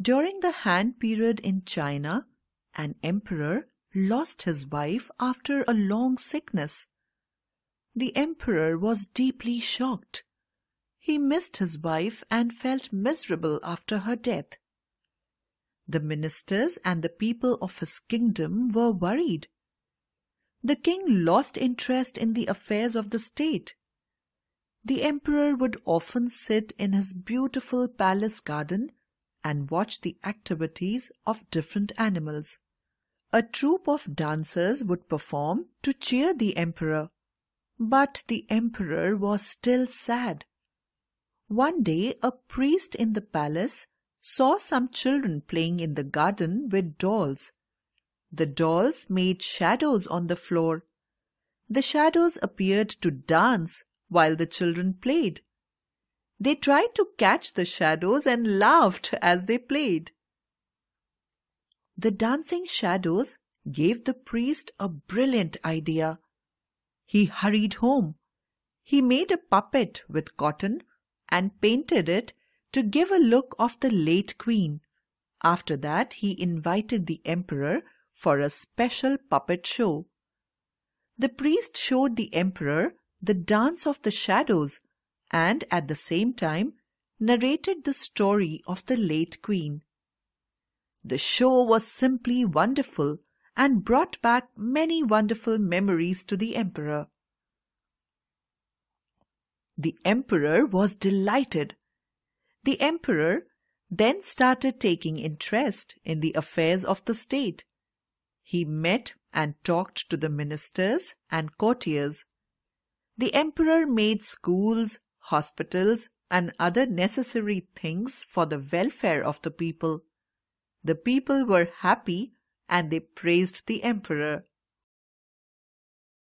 During the Han period in China, an emperor lost his wife after a long sickness. The emperor was deeply shocked. He missed his wife and felt miserable after her death. The ministers and the people of his kingdom were worried. The king lost interest in the affairs of the state. The emperor would often sit in his beautiful palace garden and watch the activities of different animals. A troupe of dancers would perform to cheer the emperor. But the emperor was still sad. One day a priest in the palace saw some children playing in the garden with dolls. The dolls made shadows on the floor. The shadows appeared to dance while the children played. They tried to catch the shadows and laughed as they played. The dancing shadows gave the priest a brilliant idea. He hurried home. He made a puppet with cotton and painted it to give a look of the late queen. After that, he invited the emperor for a special puppet show. The priest showed the emperor the dance of the shadows and at the same time narrated the story of the late queen. The show was simply wonderful and brought back many wonderful memories to the emperor. The emperor was delighted. The emperor then started taking interest in the affairs of the state. He met and talked to the ministers and courtiers. The emperor made schools, hospitals, and other necessary things for the welfare of the people. The people were happy and they praised the emperor.